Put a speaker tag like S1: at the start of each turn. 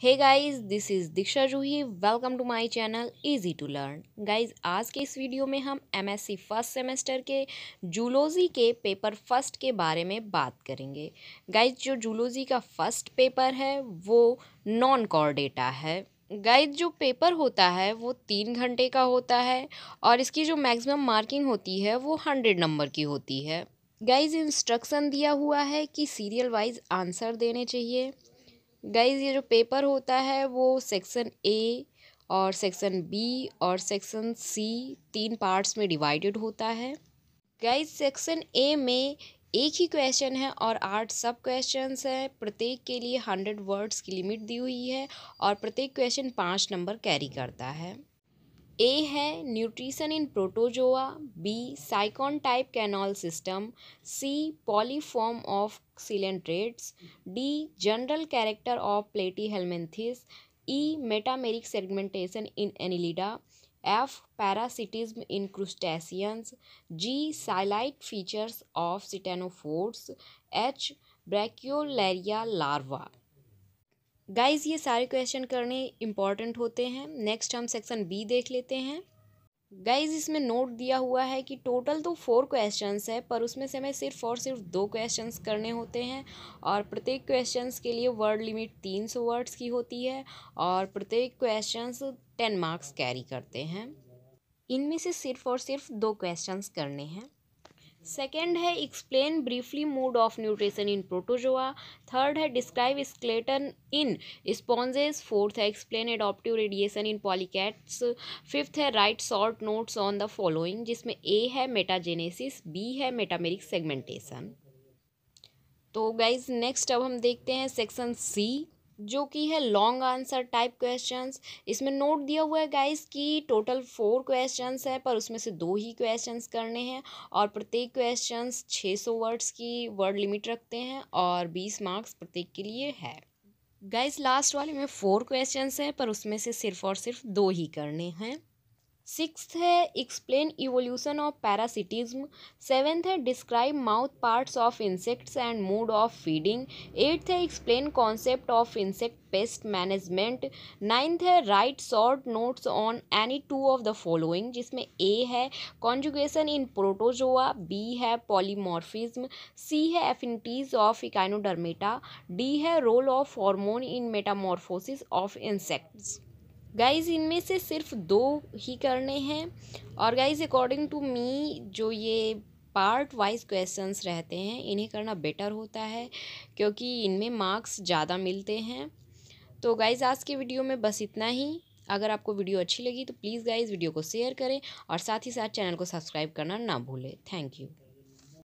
S1: Hey guys this is Diksha Juhi welcome to my channel easy to learn guys आज के इस video में हम एमएससी फ़र्स्ट सेमेस्टर के जूलॉजी के पेपर फ़र्स्ट के बारे में बात करेंगे। गाइस जो जूलॉजी का फ़र्स्ट पेपर है, वो नॉन कॉर डेटा है। गाइस जो पेपर होता है, वो तीन घंटे का होता है और इसकी जो मैक्सिमम मार्किंग होती है, वो हंड्रेड नंबर की होती है। गाइज़ इंस्ट्रक्शन दिया हुआ है कि सीरियल वाइज आंसर देने चाहिए। गाइज़ ये जो पेपर होता है, वो सेक्शन ए और सेक्शन बी और सेक्शन सी तीन पार्ट्स में डिवाइडेड होता है। गाइज़ सेक्शन ए में एक ही क्वेश्चन है और आठ सब क्वेश्चंस हैं। प्रत्येक के लिए हंड्रेड वर्ड्स की लिमिट दी हुई है और प्रत्येक क्वेश्चन पाँच नंबर कैरी करता है। ए है nutrition in Protozoa B sycon type canal system C polymorph of coelenterates D general character of platyhelminthes E metameric segmentation in Annelida F parasitism in crustaceans G salient features of ctenophores H brachiolaria larva guys ये सारे question करने important होते हैं। Next हम section B देख लेते हैं। Guys इसमें नोट दिया हुआ है कि टोटल तो फोर क्वेश्चंस है, पर उसमें से हमें सिर्फ़ और सिर्फ़ दो क्वेश्चंस करने होते हैं। और प्रत्येक क्वेश्चंस के लिए वर्ड लिमिट तीन सौ वर्ड्स की होती है, और प्रत्येक क्वेश्चंस टेन मार्क्स कैरी करते हैं। इनमें से सिर्फ़ और सिर्फ़ दो क्वेश्चंस करने हैं। सेकेंड है explain briefly mode of nutrition in Protozoa third है describe skeleton in sponges fourth है explain adaptive radiation in polychaetes fifth है write short notes on the following जिसमें ए है मेटाजेनेसिस बी है मेटामेरिक सेगमेंटेशन तो guys next अब हम देखते हैं सेक्शन सी जो कि है लॉन्ग आंसर टाइप क्वेश्चंस इसमें नोट दिया हुआ है गाइस कि टोटल फोर क्वेश्चंस है, पर उसमें से दो ही क्वेश्चंस करने हैं और प्रत्येक क्वेश्चंस छः सौ वर्ड्स की वर्ड लिमिट रखते हैं और बीस मार्क्स प्रत्येक के लिए है। गाइस लास्ट वाले में फोर क्वेश्चंस हैं, पर उसमें से सिर्फ़ और सिर्फ़ दो ही करने हैं। सिक्स है explain evolution of parasitism seventh है describe mouth parts of insects and mode of feeding eighth है explain concept of insect pest management ninth है write short notes on any two of the following जिसमें A है conjugation in protozoa B है polymorphism C है affinities of Echinodermata D है role of hormone in metamorphosis of insects guys इनमें से सिर्फ़ दो ही करने हैं। और गाइज़ अकॉर्डिंग टू मी जो ये पार्ट वाइज क्वेश्चंस रहते हैं, इन्हें करना बेटर होता है, क्योंकि इनमें मार्क्स ज़्यादा मिलते हैं। तो गाइज़ आज के वीडियो में बस इतना ही। अगर आपको वीडियो अच्छी लगी तो प्लीज़ गाइज़ वीडियो को शेयर करें और साथ ही साथ चैनल को सब्सक्राइब करना ना भूलें। Thank you